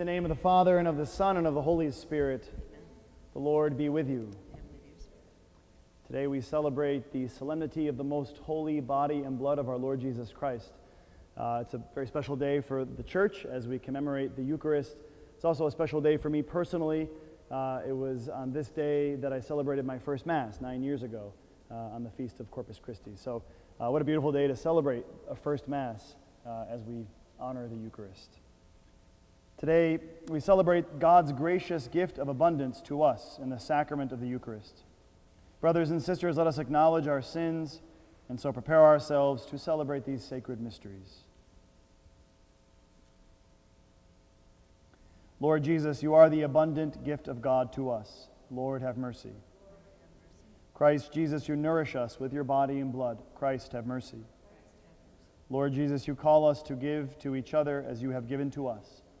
the name of the Father, and of the Son, and of the Holy Spirit, the Lord be with you. Today we celebrate the solemnity of the most holy body and blood of our Lord Jesus Christ. Uh, it's a very special day for the church as we commemorate the Eucharist. It's also a special day for me personally. Uh, it was on this day that I celebrated my first Mass nine years ago uh, on the Feast of Corpus Christi. So, uh, what a beautiful day to celebrate a first Mass uh, as we honor the Eucharist. Today, we celebrate God's gracious gift of abundance to us in the sacrament of the Eucharist. Brothers and sisters, let us acknowledge our sins and so prepare ourselves to celebrate these sacred mysteries. Lord Jesus, you are the abundant gift of God to us. Lord, have mercy. Christ Jesus, you nourish us with your body and blood. Christ, have mercy. Lord Jesus, you call us to give to each other as you have given to us.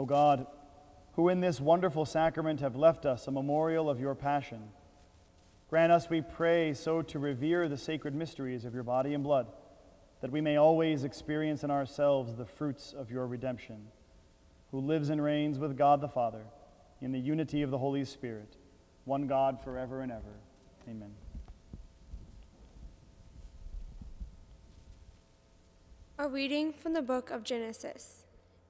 O God, who in this wonderful sacrament have left us a memorial of your passion, grant us, we pray, so to revere the sacred mysteries of your body and blood, that we may always experience in ourselves the fruits of your redemption, who lives and reigns with God the Father in the unity of the Holy Spirit, one God forever and ever. Amen. A reading from the book of Genesis.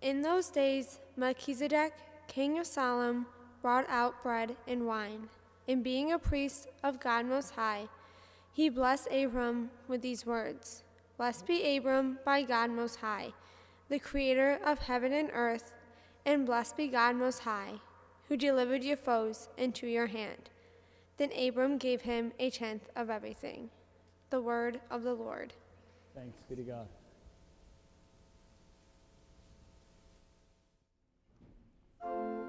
In those days, Melchizedek, king of Salem, brought out bread and wine. And being a priest of God Most High, he blessed Abram with these words Blessed be Abram by God Most High, the creator of heaven and earth, and blessed be God Most High, who delivered your foes into your hand. Then Abram gave him a tenth of everything. The word of the Lord. Thanks be to God. A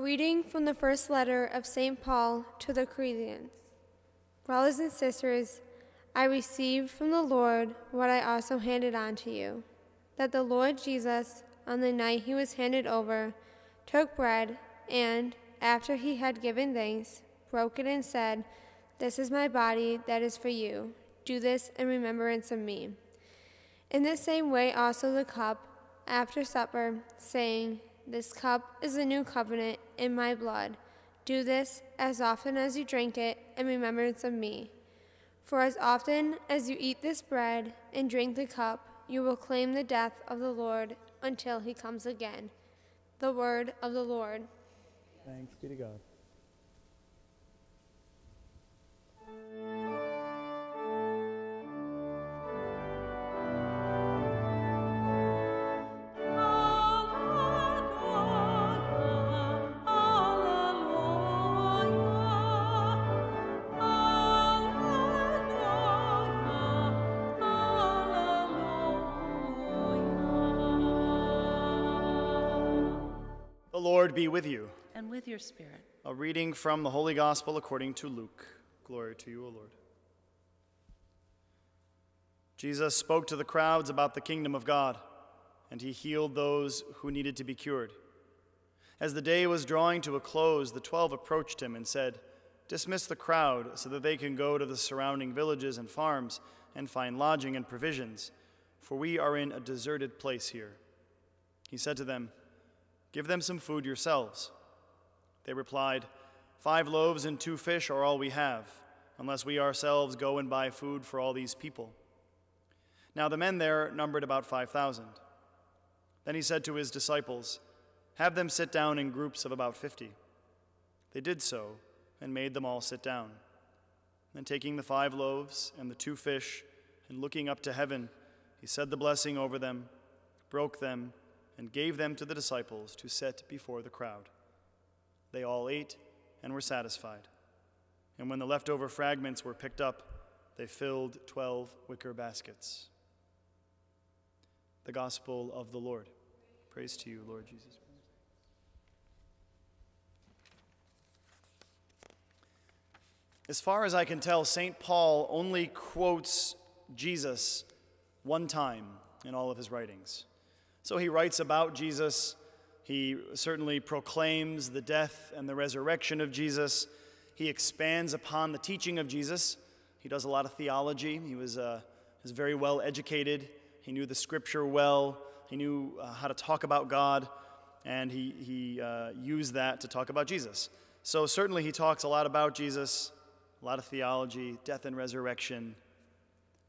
reading from the first letter of St. Paul to the Corinthians. Brothers and sisters, I received from the Lord what I also handed on to you that the Lord Jesus, on the night he was handed over, took bread and, after he had given thanks, broke it and said, This is my body that is for you. Do this in remembrance of me. In the same way, also the cup after supper, saying, This cup is the new covenant in my blood. Do this as often as you drink it in remembrance of me. For as often as you eat this bread and drink the cup, you will claim the death of the Lord until he comes again. The word of the Lord. Thanks be to God. Be with you. and with your spirit. A reading from the Holy Gospel according to Luke. Glory to you, O Lord. Jesus spoke to the crowds about the kingdom of God, and he healed those who needed to be cured. As the day was drawing to a close, the twelve approached him and said, Dismiss the crowd so that they can go to the surrounding villages and farms and find lodging and provisions, for we are in a deserted place here. He said to them, Give them some food yourselves. They replied, Five loaves and two fish are all we have, unless we ourselves go and buy food for all these people. Now the men there numbered about 5,000. Then he said to his disciples, Have them sit down in groups of about 50. They did so and made them all sit down. Then taking the five loaves and the two fish, and looking up to heaven, he said the blessing over them, broke them, and gave them to the disciples to set before the crowd. They all ate and were satisfied. And when the leftover fragments were picked up, they filled twelve wicker baskets. The Gospel of the Lord. Praise to you, Lord Jesus. As far as I can tell, St. Paul only quotes Jesus one time in all of his writings. So he writes about Jesus. He certainly proclaims the death and the resurrection of Jesus. He expands upon the teaching of Jesus. He does a lot of theology. He was, uh, was very well educated. He knew the scripture well. He knew uh, how to talk about God, and he, he uh, used that to talk about Jesus. So, certainly, he talks a lot about Jesus, a lot of theology, death and resurrection.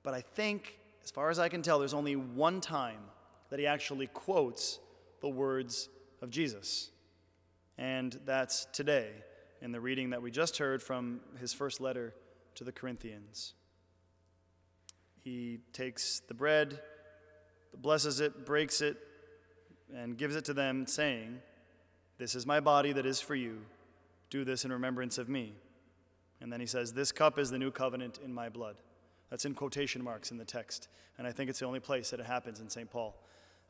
But I think, as far as I can tell, there's only one time that he actually quotes the words of Jesus. And that's today in the reading that we just heard from his first letter to the Corinthians. He takes the bread, blesses it, breaks it, and gives it to them, saying, This is my body that is for you. Do this in remembrance of me. And then he says, This cup is the new covenant in my blood. That's in quotation marks in the text. And I think it's the only place that it happens in St. Paul.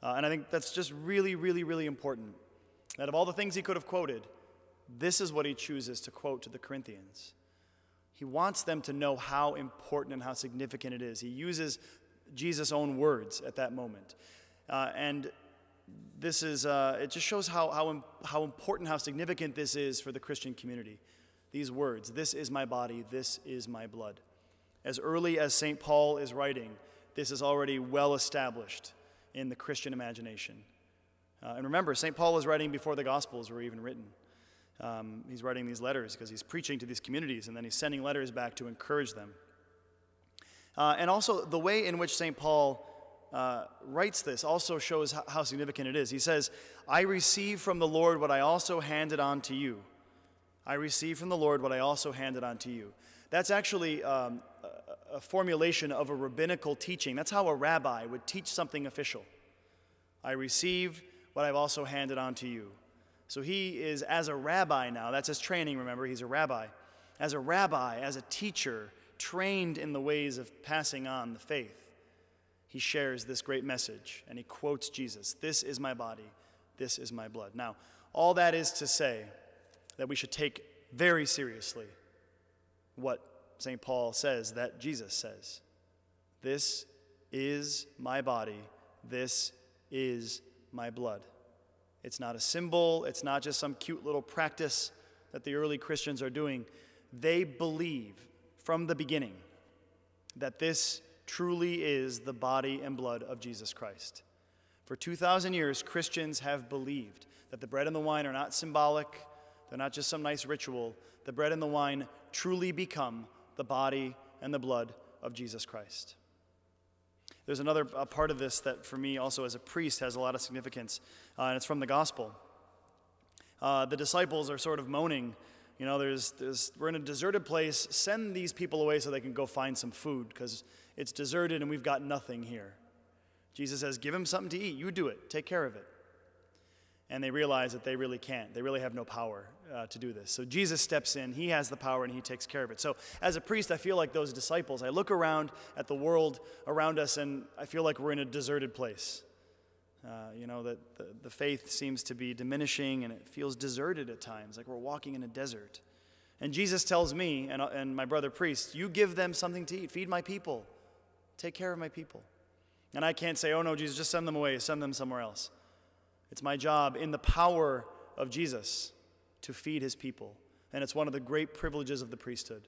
Uh, and I think that's just really, really, really important. That of all the things he could have quoted, this is what he chooses to quote to the Corinthians. He wants them to know how important and how significant it is. He uses Jesus' own words at that moment. Uh, and this is, uh, it just shows how, how, how important, how significant this is for the Christian community. These words, this is my body, this is my blood. As early as St. Paul is writing, this is already well established in the Christian imagination. Uh, and remember, St. Paul was writing before the Gospels were even written. Um, he's writing these letters because he's preaching to these communities and then he's sending letters back to encourage them. Uh, and also, the way in which St. Paul uh, writes this also shows how, significant it is. He says, I receive from the Lord what I also handed on to you. I receive from the Lord what I also handed on to you. That's actually um, a, formulation of a rabbinical teaching. That's how a rabbi would teach something official. I receive what I've also handed on to you. So he is, as a rabbi now, that's his training, remember, he's a rabbi. As a rabbi, as a teacher, trained in the ways of passing on the faith, he shares this great message and he quotes Jesus This is my body, this is my blood. Now, all that is to say that we should take very seriously what St. Paul says that Jesus says. This is my body, this is my blood. It's not a symbol, it's not just some cute little practice that the early Christians are doing. They believe from the beginning that this truly is the body and blood of Jesus Christ. For 2,000 years, Christians have believed that the bread and the wine are not symbolic, they're not just some nice ritual. The bread and the wine truly become the body and the blood of Jesus Christ. There's another part of this that, for me, also as a priest, has a lot of significance, uh, and it's from the gospel. Uh, the disciples are sort of moaning, you know, there's, there's, we're in a deserted place. Send these people away so they can go find some food because it's deserted and we've got nothing here. Jesus says, Give them something to eat. You do it. Take care of it. And they realize that they really can't. They really have no power uh, to do this. So Jesus steps in. He has the power and he takes care of it. So as a priest, I feel like those disciples. I look around at the world around us and I feel like we're in a deserted place. Uh, you know, that the, the faith seems to be diminishing and it feels deserted at times, like we're walking in a desert. And Jesus tells me and, and my brother priest, You give them something to eat, feed my people, take care of my people. And I can't say, Oh no, Jesus, just send them away, send them somewhere else. It's my job in the power of Jesus to feed his people. And it's one of the great privileges of the priesthood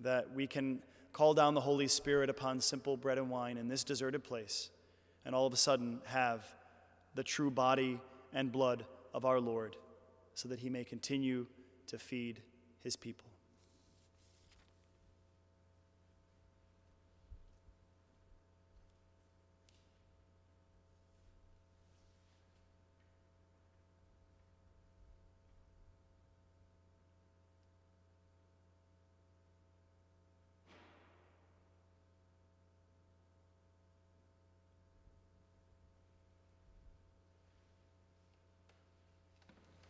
that we can call down the Holy Spirit upon simple bread and wine in this deserted place and all of a sudden have the true body and blood of our Lord so that he may continue to feed his people.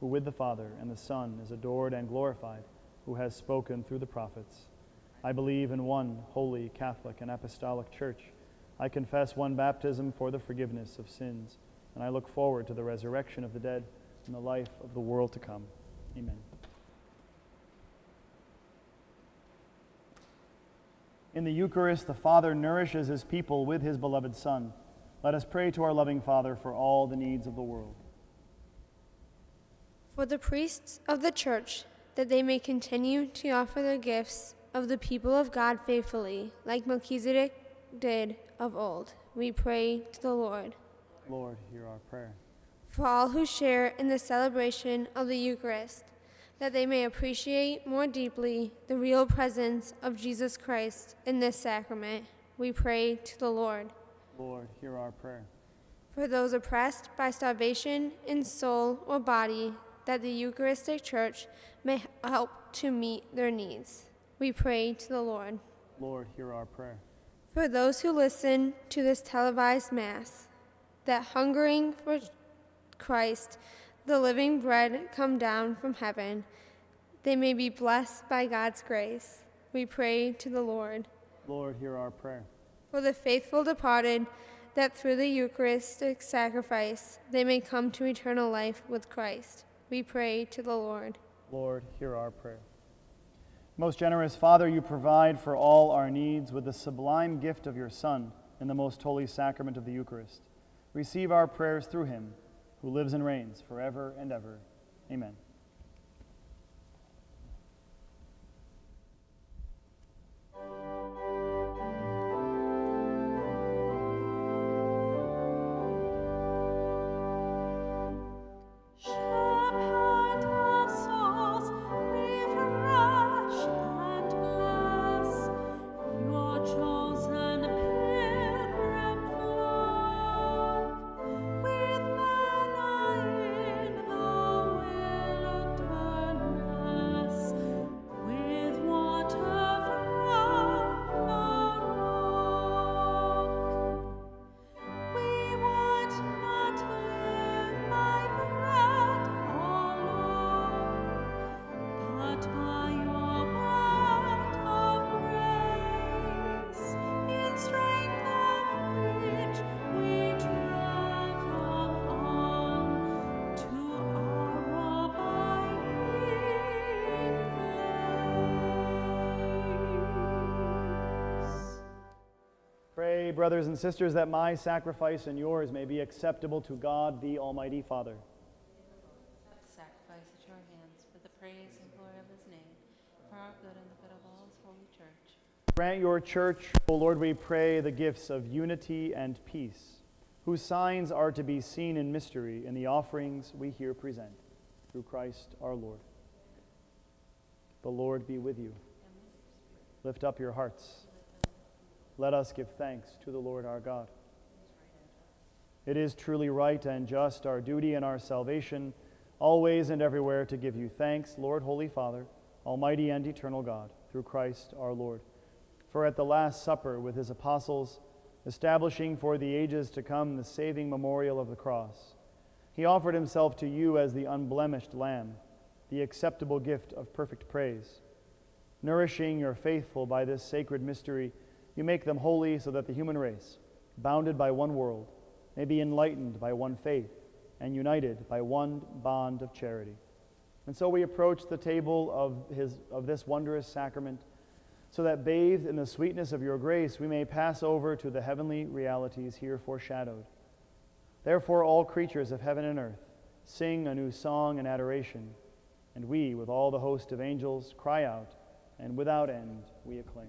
who with the Father and the Son is adored and glorified, who has spoken through the prophets. I believe in one holy, Catholic, and apostolic church. I confess one baptism for the forgiveness of sins, and I look forward to the resurrection of the dead and the life of the world to come. Amen. In the Eucharist, the Father nourishes his people with his beloved Son. Let us pray to our loving Father for all the needs of the world for the priests of the church, that they may continue to offer the gifts of the people of God faithfully, like Melchizedek did of old. We pray to the Lord. Lord, hear our prayer. For all who share in the celebration of the Eucharist, that they may appreciate more deeply the real presence of Jesus Christ in this sacrament, we pray to the Lord. Lord, hear our prayer. For those oppressed by starvation in soul or body, that the Eucharistic Church may help to meet their needs. We pray to the Lord. Lord, hear our prayer. For those who listen to this televised Mass, that hungering for Christ, the living bread come down from heaven, they may be blessed by God's grace. We pray to the Lord. Lord, hear our prayer. For the faithful departed, that through the Eucharistic sacrifice they may come to eternal life with Christ we pray to the Lord. Lord, hear our prayer. Most generous Father, you provide for all our needs with the sublime gift of your Son in the most holy sacrament of the Eucharist. Receive our prayers through him, who lives and reigns forever and ever. Amen. Brothers and sisters, that my sacrifice and yours may be acceptable to God, the Almighty Father. Sacrifice at your hands for the praise and glory of his name, for our good and the good of all his holy church. Grant your church, O Lord, we pray, the gifts of unity and peace, whose signs are to be seen in mystery in the offerings we here present, through Christ our Lord. The Lord be with you. Lift up your hearts. Let us give thanks to the Lord our God. It is truly right and just, our duty and our salvation, always and everywhere to give you thanks, Lord, Holy Father, Almighty and eternal God, through Christ our Lord. For at the Last Supper with his apostles, establishing for the ages to come the saving memorial of the cross, he offered himself to you as the unblemished Lamb, the acceptable gift of perfect praise. Nourishing your faithful by this sacred mystery, you make them holy so that the human race, bounded by one world, may be enlightened by one faith and united by one bond of charity. And so we approach the table of, his, of this wondrous sacrament so that bathed in the sweetness of your grace, we may pass over to the heavenly realities here foreshadowed. Therefore, all creatures of heaven and earth sing a new song and adoration, and we, with all the host of angels, cry out, and without end we acclaim.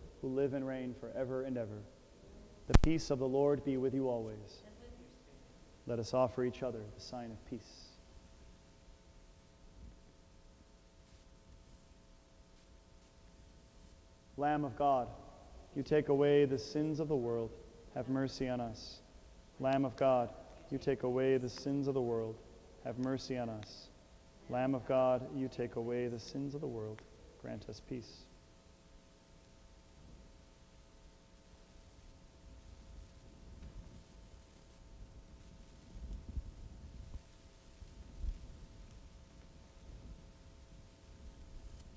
who live and reign forever and ever. The peace of the Lord be with you always. Let us offer each other the sign of peace. Lamb of God, you take away the sins of the world, have mercy on us. Lamb of God, you take away the sins of the world, have mercy on us. Lamb of God, you take away the sins of the world, grant us peace.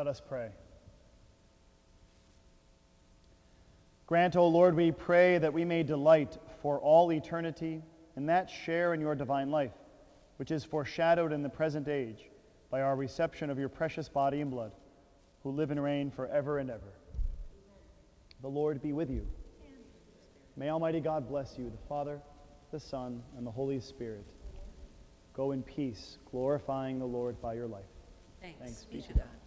Let us pray. Grant, O Lord, we pray that we may delight for all eternity in that share in your divine life, which is foreshadowed in the present age by our reception of your precious body and blood, who live and reign forever and ever. The Lord be with you. May Almighty God bless you, the Father, the Son, and the Holy Spirit. Go in peace, glorifying the Lord by your life. Thanks, Thanks be to God.